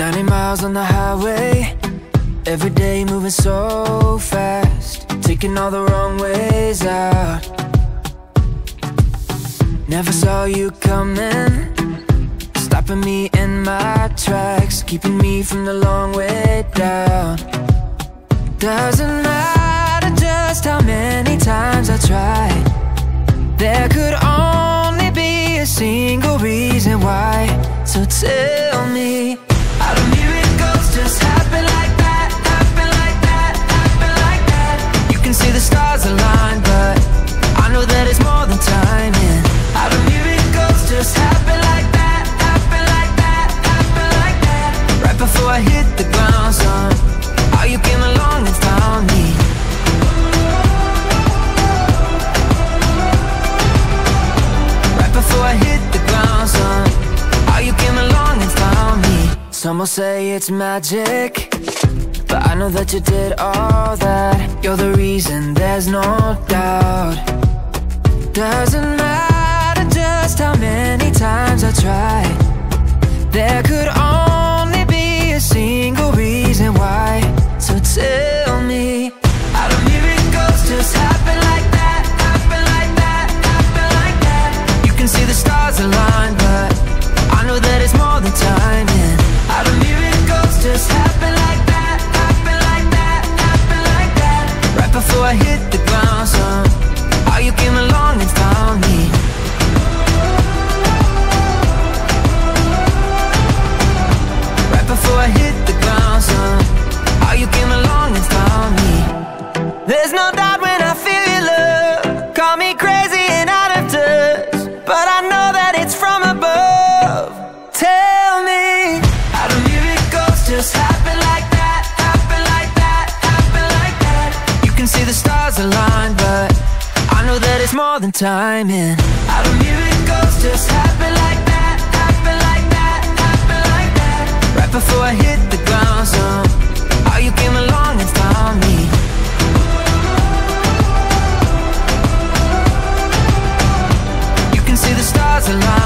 90 miles on the highway. Every day moving so fast. Taking all the wrong ways out. Never saw you coming. Stopping me in my tracks. Keeping me from the long way down. Doesn't matter just how many times I tried. There could only be a single reason why. So tell me hit the ground, son. How you came along and found me? Right before I hit the ground, son. How you came along and found me? Some will say it's magic But I know that you did all that. You're the reason, there's no doubt. Doesn't matter just how many times I tried. There the align but I know that it's more than timing. How do miracles just happen like that Happen like that, happen like that. Right before I hit the ground, son How you came along and found me. You can see the stars align,